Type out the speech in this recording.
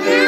Yeah.